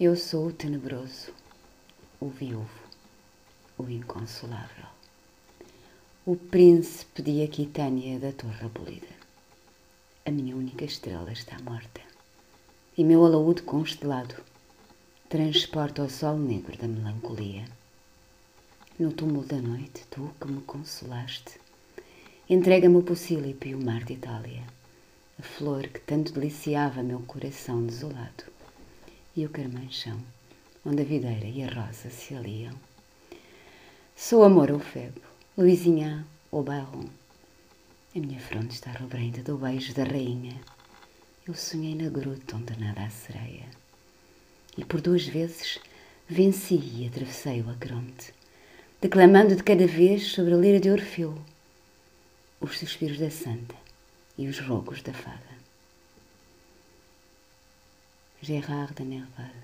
Eu sou o tenebroso, o viúvo, o inconsolável, o príncipe de Aquitânia da Torre Abolida. A minha única estrela está morta e meu alaúde constelado transporta o sol negro da melancolia. No túmulo da noite, tu que me consolaste, entrega-me o Possílipo e o mar de Itália, a flor que tanto deliciava meu coração desolado e o carmanchão, onde a videira e a rosa se aliam. Sou amor ou febo, Luizinha ou Baron. A minha fronte está rubrenta do beijo da rainha. Eu sonhei na gruta onde nada a sereia. E por duas vezes venci e atravessei o Acronte, declamando de cada vez sobre a lira de Orfeu os suspiros da santa e os rogos da fada. Gérard de Nerval